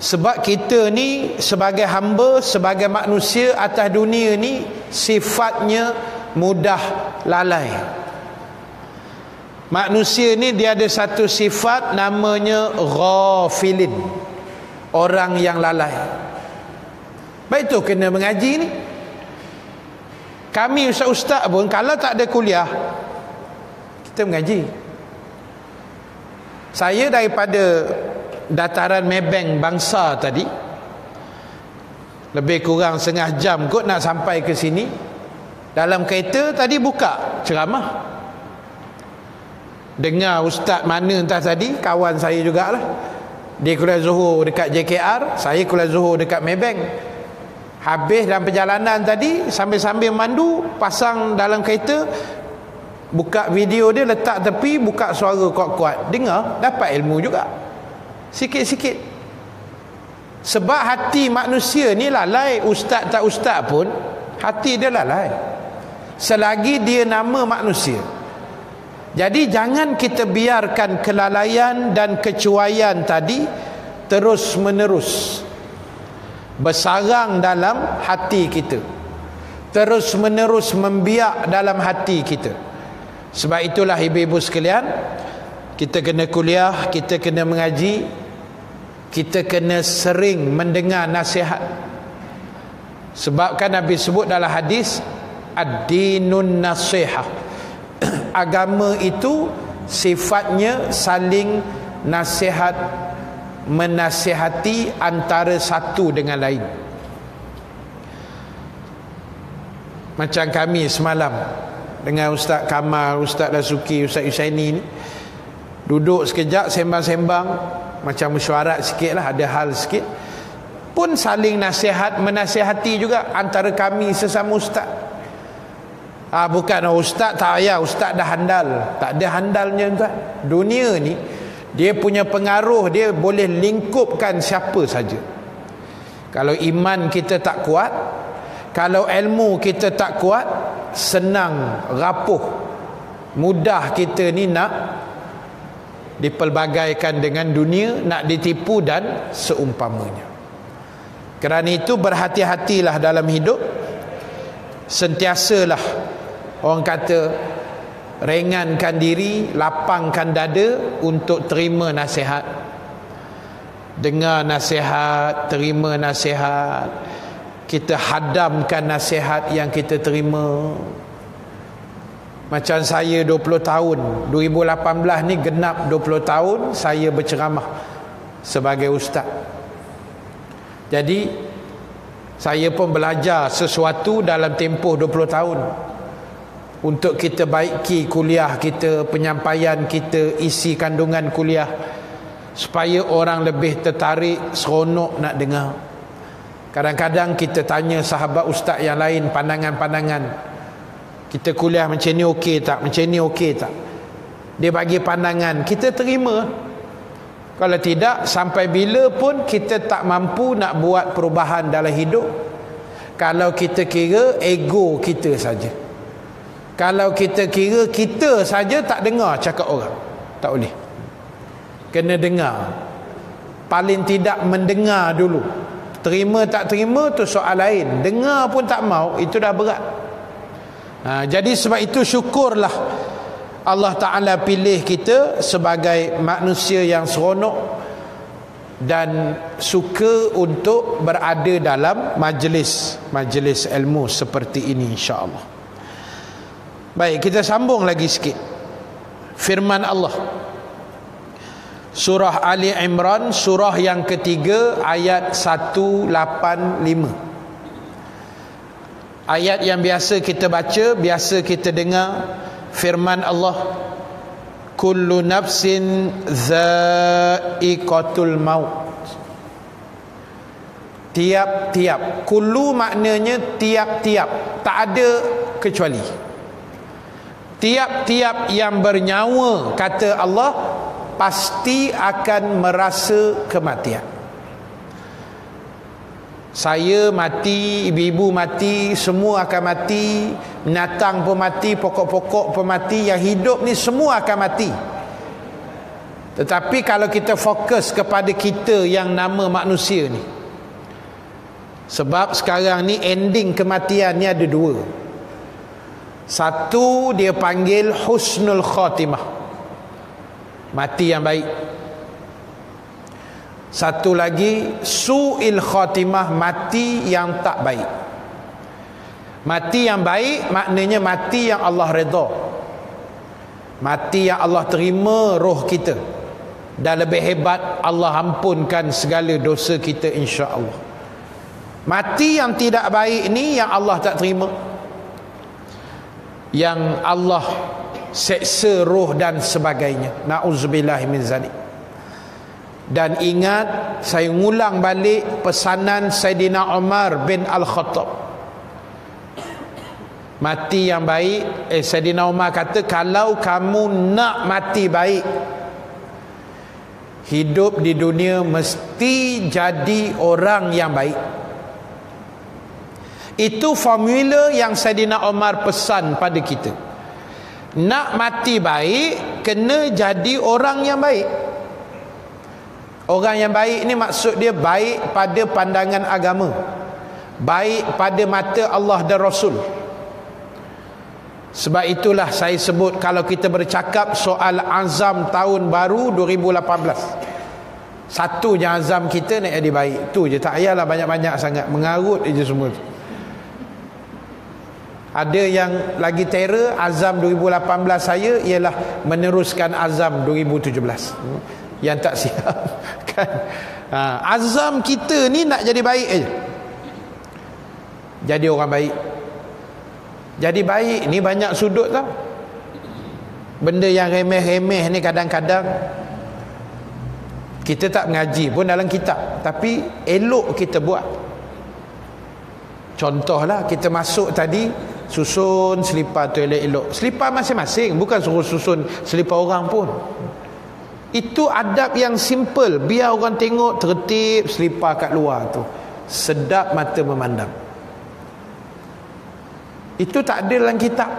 sebab kita ni sebagai hamba sebagai manusia atas dunia ni sifatnya mudah lalai. Manusia ni dia ada satu sifat namanya ghafilin. Orang yang lalai. Baik tu kena mengaji ni. Kami ustaz-ustaz pun kalau tak ada kuliah kita mengaji. Saya daripada dataran Mebeng bangsa tadi lebih kurang setengah jam kot nak sampai ke sini. Dalam kereta tadi buka ceramah. Dengar ustaz mana entah tadi, kawan saya jugalah. Dia Kuala Zuhur dekat JKR, saya Kuala Zuhur dekat Mebeng. Habis dalam perjalanan tadi sambil-sambil mandu pasang dalam kereta buka video dia letak tepi buka suara kuat-kuat dengar dapat ilmu juga sikit-sikit. Sebab hati manusia ni lalai ustaz tak ustaz pun hati dia lalai selagi dia nama manusia. Jadi jangan kita biarkan kelalaian dan kecuaian tadi terus menerus bersarang dalam hati kita. Terus menerus membiak dalam hati kita. Sebab itulah ibu-ibu sekalian kita kena kuliah kita kena mengaji kita kena sering mendengar nasihat. Sebab kan Nabi sebut dalam hadis ad-dinun nasihah. Agama itu sifatnya saling nasihat menasihati antara satu dengan lain. Macam kami semalam dengan Ustaz Kamal, Ustaz Dasuki, Ustaz Yusaini ni duduk sekejap sembang-sembang macam mesyuarat sikit lah ada hal sikit. Pun saling nasihat menasihati juga antara kami sesama ustaz. Ah bukan oh, ustaz tak payah ustaz dah handal. Tak ada handalnya tuan. Dunia ni dia punya pengaruh dia boleh lingkupkan siapa saja. Kalau iman kita tak kuat kalau ilmu kita tak kuat senang rapuh. Mudah kita ni nak dipelbagaikan dengan dunia nak ditipu dan seumpamanya. Kerana itu berhati-hatilah dalam hidup. Sentiasalah orang kata ringankan diri lapangkan dada untuk terima nasihat. Dengar nasihat terima nasihat. Kita hadamkan nasihat yang kita terima macam saya 20 tahun 2018 ni genap 20 tahun saya berceramah sebagai ustaz. Jadi saya pun belajar sesuatu dalam tempoh 20 tahun. Untuk kita baiki kuliah kita penyampaian kita isi kandungan kuliah supaya orang lebih tertarik seronok nak dengar. Kadang-kadang kita tanya sahabat ustaz yang lain pandangan-pandangan kita kuliah macam ni okey tak? Macam ni okey tak? Dia bagi pandangan kita terima. Kalau tidak sampai bila pun kita tak mampu nak buat perubahan dalam hidup? Kalau kita kira ego kita saja. Kalau kita kira kita saja tak dengar cakap orang tak boleh. Kena dengar. Paling tidak mendengar dulu. Terima tak terima tu soal lain. Dengar pun tak mau itu dah berat ha, jadi sebab itu syukurlah Allah Ta'ala pilih kita sebagai manusia yang seronok dan suka untuk berada dalam majlis majlis ilmu seperti ini insya-Allah. Baik, kita sambung lagi sikit. Firman Allah Surah Ali Imran surah yang ketiga ayat 185 Ayat yang biasa kita baca biasa kita dengar firman Allah kullu nafsin za'iqatul maut. Tiap-tiap. Kullu maknanya tiap-tiap. Tak ada kecuali. Tiap-tiap yang bernyawa kata Allah pasti akan merasa kematian saya mati, ibu-ibu mati, semua akan mati, binatang pun mati, pokok-pokok pun mati, yang hidup ni semua akan mati. Tetapi kalau kita fokus kepada kita yang nama manusia ni. Sebab sekarang ni ending kematian ni ada dua. Satu dia panggil husnul khatimah. Mati yang baik. Satu lagi su'il khatimah mati yang tak baik. Mati yang baik maknanya mati yang Allah redha. Mati yang Allah terima roh kita. Dan lebih hebat Allah ampunkan segala dosa kita insya-Allah. Mati yang tidak baik ni yang Allah tak terima. Yang Allah seksa roh dan sebagainya. Nauzubillah min zalik dan ingat saya ngulang balik pesanan Saidina Umar bin Al-Khattab. Mati yang baik. Eh Saidina Umar kata kalau kamu nak mati baik hidup di dunia mesti jadi orang yang baik. Itu formula yang Saidina Umar pesan pada kita. Nak mati baik kena jadi orang yang baik Orang yang baik ni maksud dia baik pada pandangan agama. Baik pada mata Allah dan Rasul. Sebab itulah saya sebut kalau kita bercakap soal azam tahun baru 2018. Satu je azam kita nak jadi baik. Tu je tak payahlah banyak-banyak sangat mengarut je semua tu. Ada yang lagi terror azam 2018 saya ialah meneruskan azam 2017 yang tak siap. Kan? Ha, azam kita ni nak jadi baik aja jadi orang baik. Jadi baik ni banyak sudut tau. Benda yang remeh-remeh ni kadang-kadang kita tak mengaji pun dalam kitab. Tapi elok kita buat. Contohlah kita masuk tadi susun selipar toilet elok selipar masing-masing bukan suruh susun selipar orang pun itu adab yang simple. Biar orang tengok tertib selipar kat luar tu. Sedap mata memandang. Itu tak ada dalam kitab.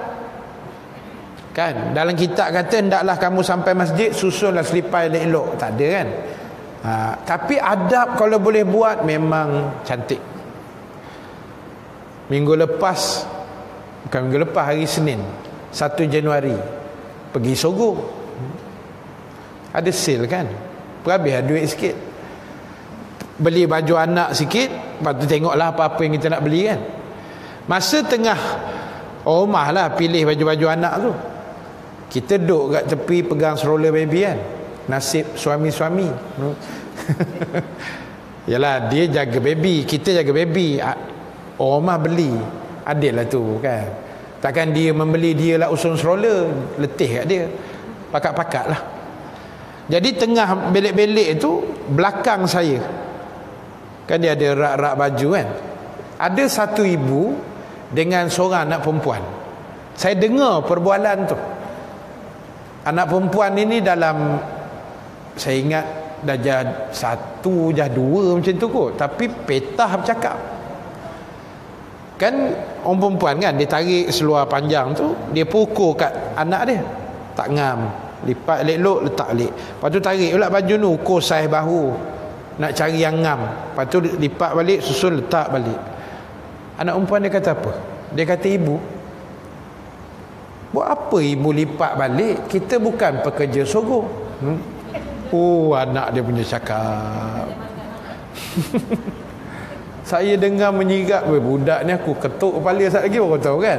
Kan? Dalam kitab kata hendaklah kamu sampai masjid susunlah selipar elok-elok tak ada kan? Ha, tapi adab kalau boleh buat memang cantik. Minggu lepas bukan minggu lepas hari Senin 1 Januari pergi Sogo ada sale kan? Berhabis duit sikit. Beli baju anak sikit lepas tu tengoklah apa-apa yang kita nak beli kan? Masa tengah rumah lah pilih baju-baju anak tu. Kita duduk kat tepi pegang stroller baby kan? Nasib suami-suami. Yalah dia jaga baby kita jaga baby. Orang rumah beli. Adil lah tu kan? Takkan dia membeli dia lah usun stroller letih kat dia. Pakat-pakat lah jadi tengah belik-belik itu belakang saya. Kan dia ada rak-rak baju kan. Ada satu ibu dengan seorang anak perempuan. Saya dengar perbualan tu. Anak perempuan ini dalam saya ingat dah jah satu jah dua macam tu kot. Tapi petah bercakap. Kan orang perempuan kan dia tarik seluar panjang tu dia pukul kat anak dia. Tak ngam lipat elok-elok letak alik. Lepas tu tarik pula baju ni ukur saiz bahu. Nak cari yang ngam. Lepas tu lipat balik susun letak balik. Anak perempuan dia kata apa? Dia kata ibu buat apa ibu lipat balik? Kita bukan pekerja sogong hmm? oh anak dia punya cakap. Saya dengar menyirat budak ni aku ketuk kepala sat lagi orang tahu kan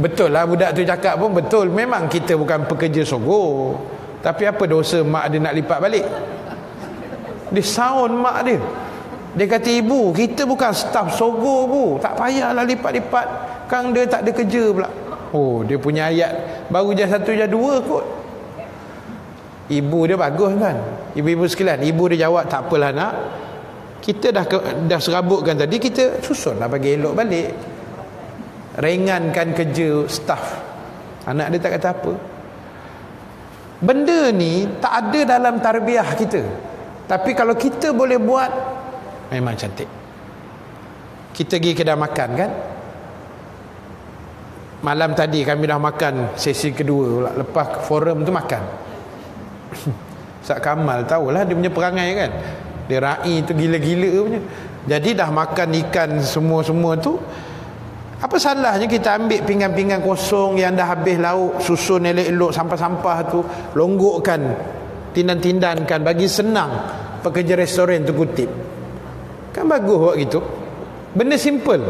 betul lah budak tu cakap pun betul. Memang kita bukan pekerja sogong tapi apa dosa mak dia nak lipat balik? Dia sound mak dia. Dia kata ibu kita bukan staff sogo bu tak payahlah lipat-lipat. Kang dia tak ada kerja pula. Oh dia punya ayat baru je satu je dua kot. Ibu dia bagus kan? Ibu-ibu sekalian ibu dia jawab tak apalah nak. Kita dah dah serabutkan tadi kita susunlah bagi elok balik ringankan kerja staff anak dia tak kata apa benda ni tak ada dalam tarbiyah kita tapi kalau kita boleh buat memang cantik. Kita pergi kedai makan kan? Malam tadi kami dah makan sesi kedua lepas forum tu makan. Sak Kamal tahulah dia punya perangai kan. Dia rai tu gila-gila punya. Jadi dah makan ikan semua-semua tu apa salahnya kita ambil pinggan-pinggan kosong yang dah habis lauk susun elok-elok sampah-sampah tu longgokkan tindan-tindankan bagi senang pekerja restoran tu kutip. Kan bagus buat gitu. Benda simple.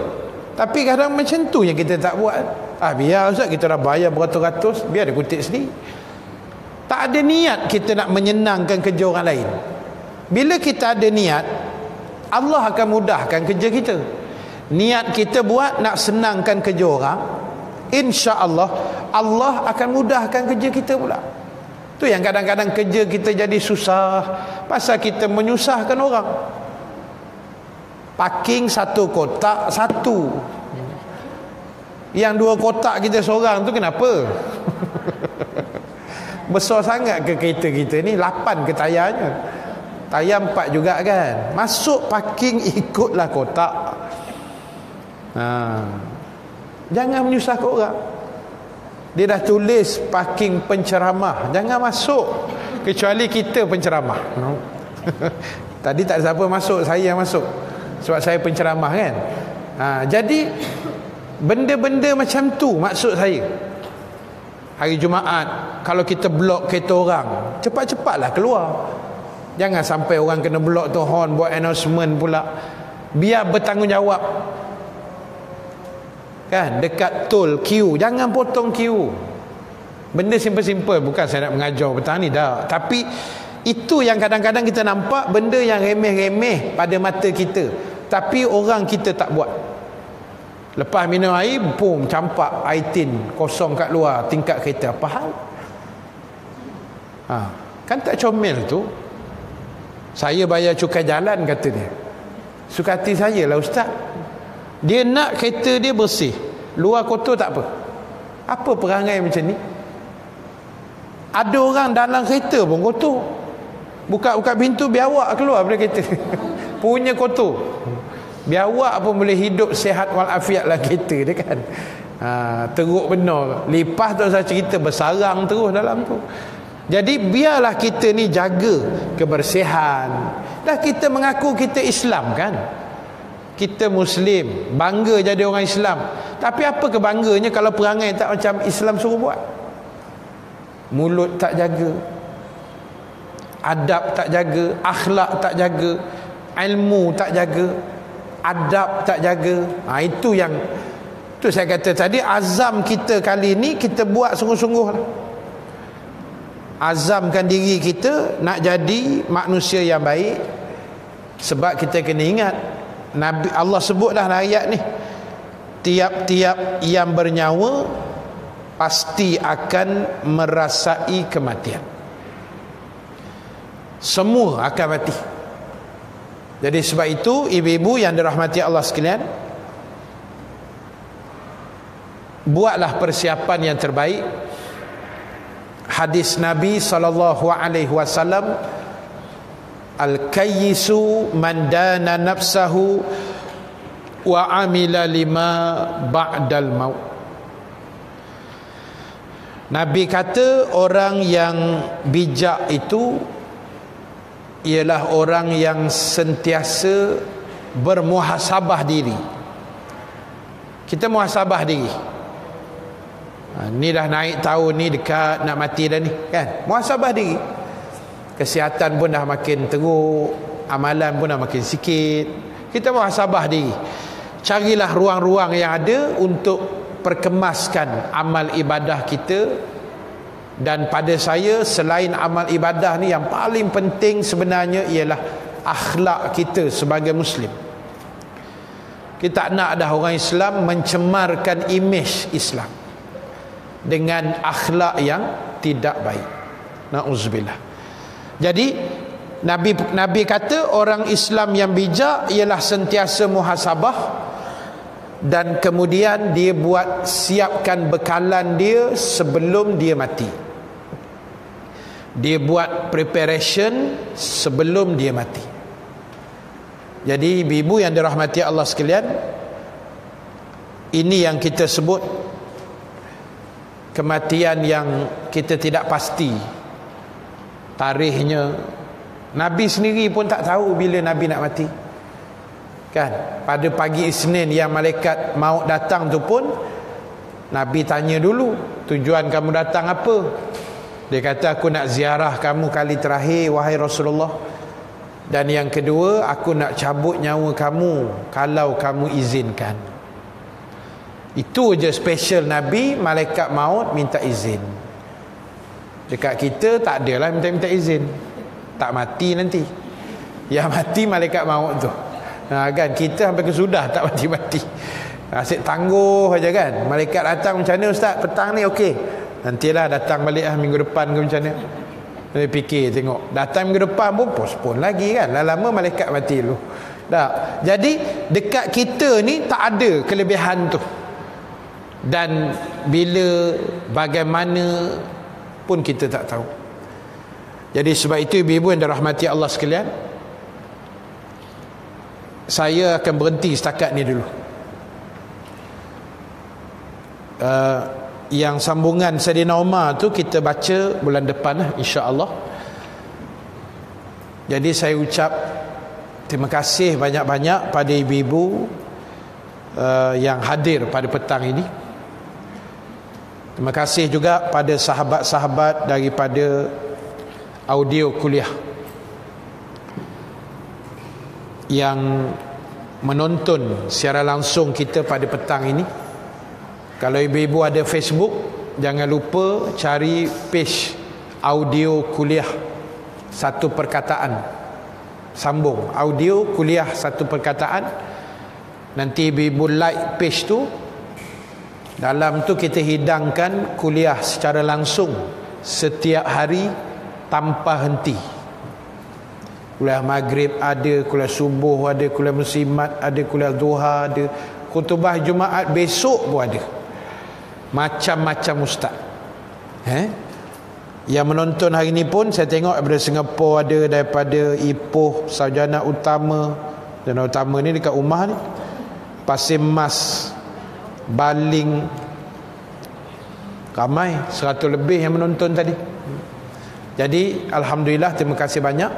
Tapi kadang macam tu yang kita tak buat. Ah biar Ustaz kita dah bayar beratus-ratus biar dia kutip sendiri. Tak ada niat kita nak menyenangkan kerja orang lain. Bila kita ada niat Allah akan mudahkan kerja kita niat kita buat nak senangkan kerja orang insya Allah Allah akan mudahkan kerja kita pula Tu yang kadang-kadang kerja kita jadi susah pasal kita menyusahkan orang. Parking satu kotak satu. Yang dua kotak kita seorang tu kenapa? Besar sangat ke kereta kita ni lapan ke tayarnya. Tayar empat juga kan. Masuk parking ikutlah kotak. Ha. Jangan menyusahkan orang. Dia dah tulis parking penceramah. Jangan masuk. Kecuali kita penceramah. Tadi tak ada siapa masuk saya yang masuk. Sebab saya penceramah kan? Ha, jadi benda-benda macam tu maksud saya. Hari Jumaat kalau kita blok kereta orang cepat-cepatlah keluar. Jangan sampai orang kena blok tu horn buat announcement pula. Biar bertanggungjawab kan? Dekat tol queue. Jangan potong queue. Benda simple-simple. Bukan saya nak mengajar petang ni dah tapi itu yang kadang-kadang kita nampak benda yang remeh-remeh pada mata kita. Tapi orang kita tak buat. Lepas minum air boom campak air tin kosong kat luar tingkat kereta. Apa hal? Ha, kan tak comel tu? Saya bayar cukai jalan kata dia. Suka hati saya lah ustaz dia nak kereta dia bersih. Luar kotor tak apa. Apa perangai macam ni? Ada orang dalam kereta pun kotor. Buka-buka pintu biar awak keluar dari kereta. Punya kotor. Biar awak pun boleh hidup sehat walafiat lah kereta dia kan. Ha, teruk benar. Lepas tu saya cerita bersarang terus dalam tu. Jadi biarlah kita ni jaga kebersihan. Dah kita mengaku kita Islam kan kita muslim bangga jadi orang Islam. Tapi apa kebangganya kalau perangai tak macam Islam suruh buat? Mulut tak jaga adab tak jaga akhlak tak jaga ilmu tak jaga adab tak jaga. Ha, itu yang tu saya kata tadi azam kita kali ni kita buat sungguh-sungguh lah. azamkan diri kita nak jadi manusia yang baik sebab kita kena ingat Nabi Allah sebutlah ayat ni. Tiap-tiap yang bernyawa pasti akan merasai kematian. Semua akan mati. Jadi sebab itu ibu-ibu yang dirahmati Allah sekalian buatlah persiapan yang terbaik. Hadis Nabi sallallahu alaihi wasallam Al-kayyisu man dana nafsahu wa amila lima ba'dal maut. Nabi kata orang yang bijak itu ialah orang yang sentiasa bermuhasabah diri. Kita muhasabah diri. Ha, ni dah naik tahun ni dekat nak mati dah ni kan? Muhasabah diri kesihatan pun dah makin teruk amalan pun dah makin sikit. Kita muhasabah diri. Carilah ruang-ruang yang ada untuk perkemaskan amal ibadah kita. Dan pada saya selain amal ibadah ni yang paling penting sebenarnya ialah akhlak kita sebagai muslim. Kita nak dah orang Islam mencemarkan imej Islam dengan akhlak yang tidak baik. Na'udzubillah jadi Nabi Nabi kata orang Islam yang bijak ialah sentiasa muhasabah dan kemudian dia buat siapkan bekalan dia sebelum dia mati. Dia buat preparation sebelum dia mati. Jadi ibu yang dirahmati Allah sekalian ini yang kita sebut kematian yang kita tidak pasti tarikhnya Nabi sendiri pun tak tahu bila Nabi nak mati kan pada pagi Isnin yang malaikat maut datang tu pun Nabi tanya dulu tujuan kamu datang apa dia kata aku nak ziarah kamu kali terakhir wahai Rasulullah. Dan yang kedua aku nak cabut nyawa kamu kalau kamu izinkan. Itu je special Nabi malaikat maut minta izin. Dekat kita tak adalah minta-minta izin. Tak mati nanti. Yang mati malaikat maut tu. Ha, kan kita sampai ke sudah tak mati-mati. Asyik tangguh aja kan. Malaikat datang macam mana ustaz? Petang ni okey. Nantilah datang balik lah minggu depan ke macam mana Dia fikir tengok Datang minggu depan pun postpone lagi kan Dah lama malaikat mati dulu Dah. Jadi dekat kita ni tak ada kelebihan tu Dan bila bagaimana pun kita tak tahu Jadi sebab itu ibu-ibu yang dirahmati Allah sekalian Saya akan berhenti setakat ni dulu uh, yang sambungan Sayyidina Umar tu kita baca bulan depan lah insya-Allah. Jadi saya ucap terima kasih banyak-banyak pada ibu-ibu uh, yang hadir pada petang ini. Terima kasih juga pada sahabat-sahabat daripada audio kuliah yang menonton secara langsung kita pada petang ini. Kalau ibu-ibu ada Facebook Jangan lupa cari page Audio kuliah Satu perkataan Sambung Audio kuliah satu perkataan Nanti ibu-ibu like page tu Dalam tu kita hidangkan kuliah secara langsung Setiap hari Tanpa henti. Kuliah maghrib ada Kuliah subuh ada Kuliah musimat ada Kuliah duha ada Kutubah Jumaat besok pun ada. Macam-macam ustaz. Eh? Yang menonton hari ni pun saya tengok daripada Singapura ada daripada Ipoh Sarjana Utama. Sarjana Utama ni dekat rumah ni. Pasir Mas Baling ramai 100 lebih yang menonton tadi. Jadi Alhamdulillah terima kasih banyak.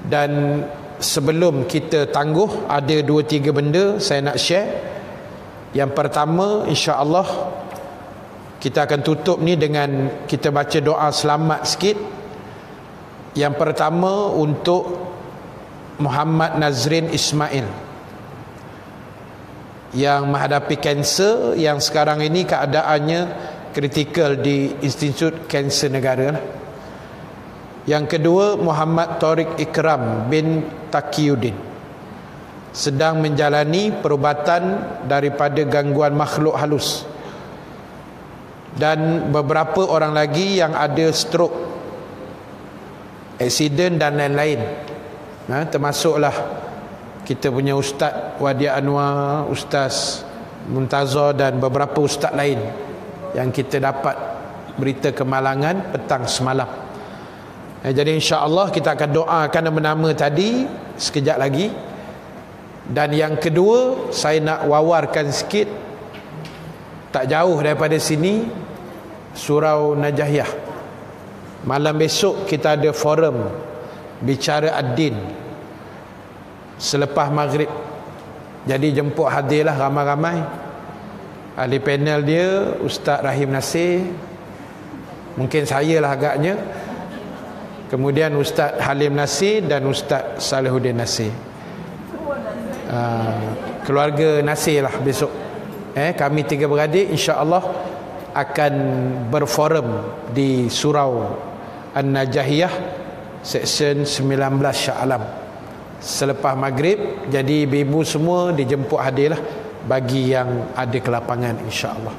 Dan sebelum kita tangguh ada dua tiga benda saya nak share. Yang pertama insya-Allah kita akan tutup ni dengan kita baca doa selamat sikit. Yang pertama untuk Muhammad Nazrin Ismail yang menghadapi kanser yang sekarang ini keadaannya kritikal di Institut Kanser Negara. Yang kedua Muhammad Tariq Ikram bin Taqiyuddin. Sedang menjalani perubatan daripada gangguan makhluk halus. Dan beberapa orang lagi yang ada stroke accident dan lain-lain. Ha, termasuklah kita punya ustaz Wadi Anwar ustaz Muntazah dan beberapa ustaz lain yang kita dapat berita kemalangan petang semalam. Eh, jadi insya-Allah kita akan doakan nama-nama tadi sekejap lagi. Dan yang kedua saya nak wawarkan sikit tak jauh daripada sini surau Najahiyah. Malam besok kita ada forum bicara ad-din selepas maghrib. Jadi jemput hadirlah ramai-ramai. Ahli panel dia Ustaz Rahim Nasir. Mungkin saya lah agaknya. Kemudian Ustaz Halim Nasir dan Ustaz Salihuddin Nasir. Uh, keluarga Nasir lah besok. Eh, kami tiga beradik insya-Allah akan berforum di surau An-Najahiyah seksyen 19 Shah Alam selepas maghrib jadi ibu semua dijemput hadir lah bagi yang ada kelapangan insya-Allah.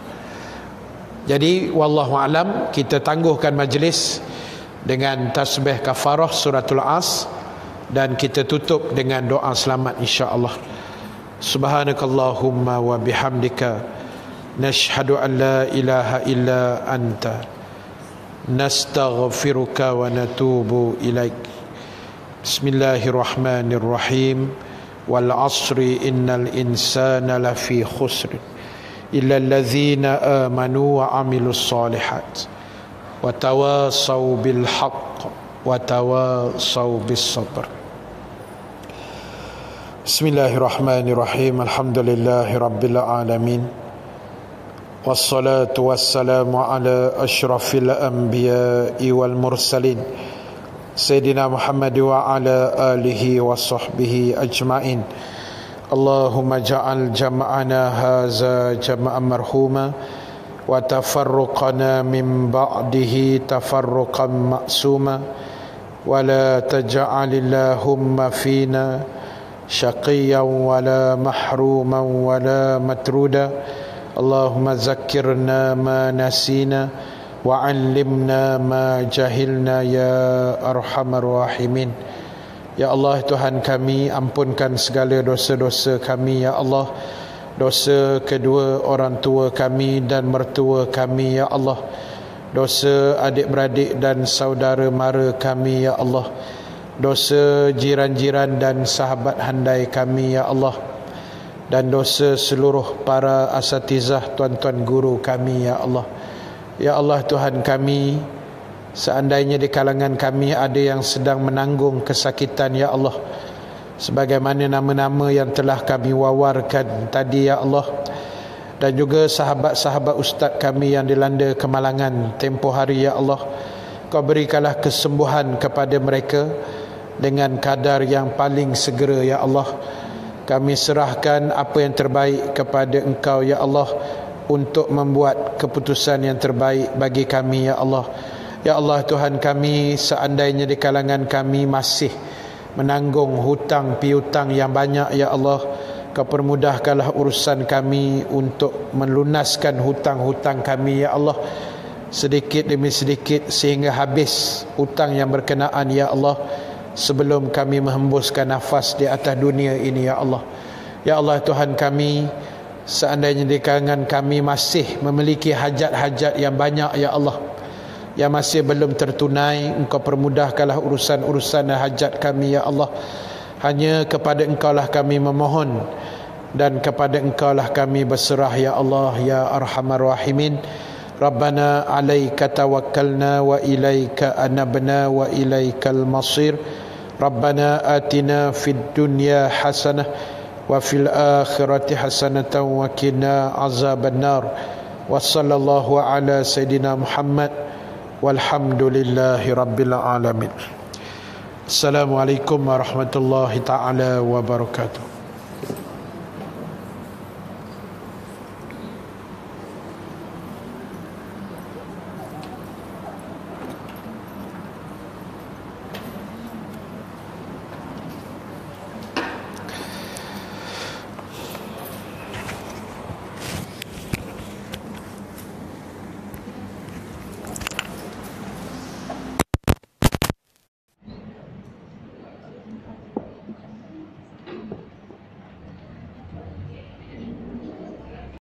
Jadi wallahu alam kita tangguhkan majlis dengan tasbih kafarah suratul as dan kita tutup dengan doa selamat insya-Allah. Subhanakallahumma wa bihamdika nashhadu an la ilaha illa anta nastaghfiruka wa natubu بسم الله الرحمن الرحيم. والعصر إن الإنسان لفي خسر إلا الذين آمنوا وعملوا الصالحات وتواصوا بالحق وتواصوا بالصبر. بسم الله الرحمن الرحيم. الحمد لله رب العالمين. والصلاة والسلام على أشرف الأنبياء والمرسلين. سيدنا محمد وعلى آله وصحبه أجمعين اللهم اجعل جمعنا هذا جمعا مرحوما وتفرقنا من بعده تفرقا مأسوما ولا تجعل اللهم فينا شقيا ولا محروما ولا مترودا اللهم ذكرنا ما نسينا وعلمنا ما جهلنا يا أرحم الراحمين Ya Allah Tuhan kami ampunkan segala dosa-dosa kami Ya Allah Dosa kedua orang tua kami dan mertua kami Ya Allah Dosa adik-beradik dan saudara mara kami Ya Allah Dosa jiran-jiran dan sahabat handai kami Ya Allah Dan dosa seluruh para asatizah tuan-tuan guru kami Ya Allah Ya Allah Tuhan kami Seandainya di kalangan kami ada yang sedang menanggung kesakitan Ya Allah Sebagaimana nama-nama yang telah kami wawarkan tadi Ya Allah Dan juga sahabat-sahabat ustaz kami yang dilanda kemalangan tempoh hari Ya Allah Kau berikanlah kesembuhan kepada mereka Dengan kadar yang paling segera Ya Allah. Kami serahkan apa yang terbaik kepada engkau Ya Allah untuk membuat keputusan yang terbaik bagi kami ya Allah. Ya Allah Tuhan kami seandainya di kalangan kami masih menanggung hutang piutang yang banyak ya Allah kau permudahkanlah urusan kami untuk melunaskan hutang-hutang kami ya Allah sedikit demi sedikit sehingga habis hutang yang berkenaan ya Allah sebelum kami menghembuskan nafas di atas dunia ini ya Allah ya Allah Tuhan kami Seandainya di kalangan kami masih memiliki hajat-hajat yang banyak ya Allah yang masih belum tertunai engkau permudahkanlah urusan-urusan dan hajat kami ya Allah. Hanya kepada engkau lah kami memohon dan kepada engkau lah kami berserah ya Allah ya arhamar rahimin. Rabbana alaika tawakkalna wa ilaika anabna wa ilaikal masir. Rabbana atina fid dunya hasanah وفي الآخرة حسنة وكنا عذاب النار وصلى الله على سيدنا محمد والحمد لله رب العالمين السلام عليكم ورحمة الله تعالى وبركاته